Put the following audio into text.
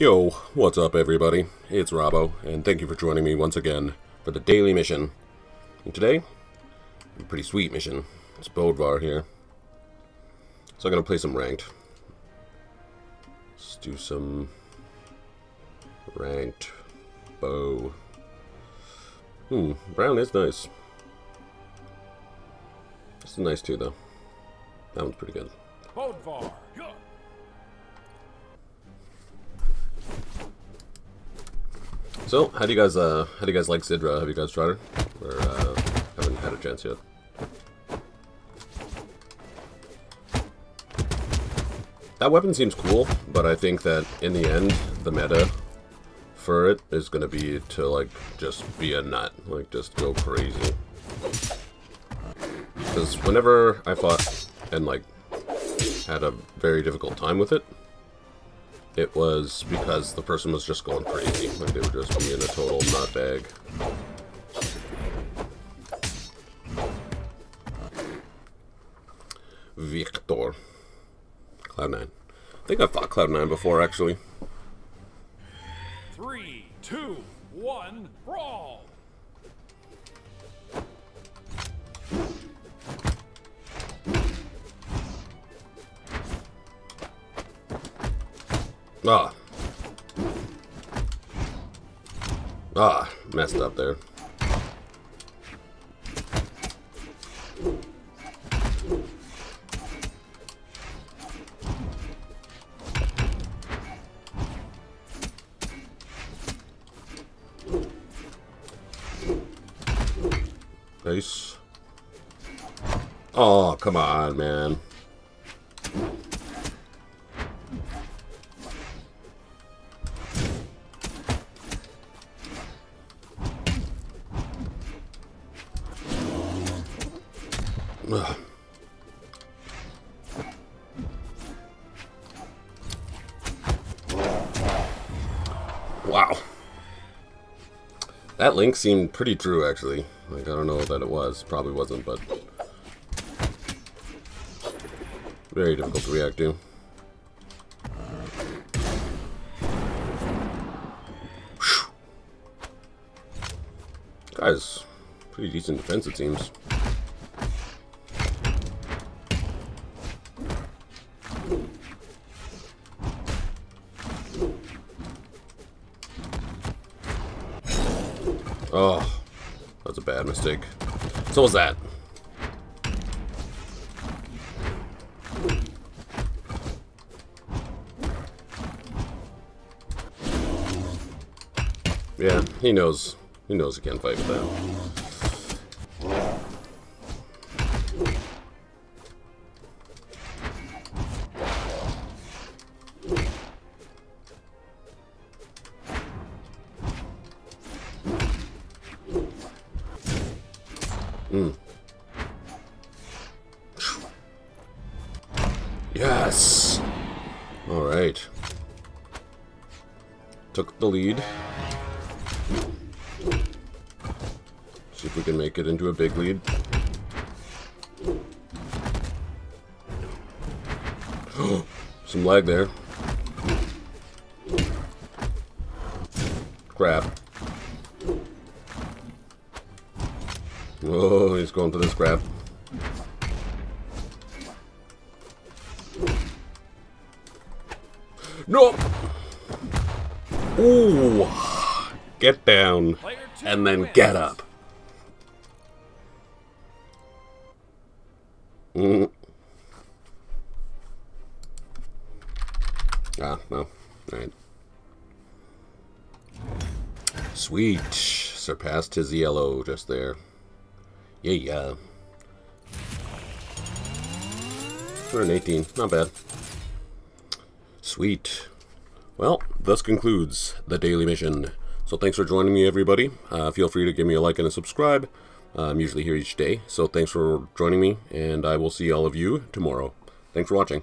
Yo, what's up everybody? It's Robbo, and thank you for joining me once again for the daily mission. And today, a pretty sweet mission. It's Bödvar here. So I'm gonna play some ranked. Let's do some ranked bow. Hmm, brown is nice. This is nice too though. That one's pretty good. Bödvar. So, how do you guys uh how do you guys like Sidra? Have you guys tried her? Or uh haven't had a chance yet? That weapon seems cool, but I think that in the end, the meta for it is gonna be to like just be a nut, like just go crazy. Because whenever I fought and like had a very difficult time with it, it was because the person was just going crazy. Like they were just being a total nutbag. Victor. Cloud9. I think I've fought Cloud9 before, actually. Three, two, one, brawl. Ah. Ah, messed up there. Nice. Oh, come on, man. Ugh. Wow. That link seemed pretty true, actually. Like, I don't know that it was. Probably wasn't, but... Very difficult to react to. Whew. Guys, pretty decent defense, it seems. Oh, that's a bad mistake. So was that. Yeah, he knows. He knows he can't fight with that. Hmm. Yes! Alright. Took the lead. See if we can make it into a big lead. Some lag there. Crap. Oh, he's going for this crap. No! Ooh! Get down. And then get up. Mm. Ah, no. Alright. Sweet. Surpassed his yellow just there. Yeah, yeah. 118. Not bad. Sweet. Well, thus concludes the daily mission. So thanks for joining me, everybody. Uh, feel free to give me a like and a subscribe. Uh, I'm usually here each day. So thanks for joining me, and I will see all of you tomorrow. Thanks for watching.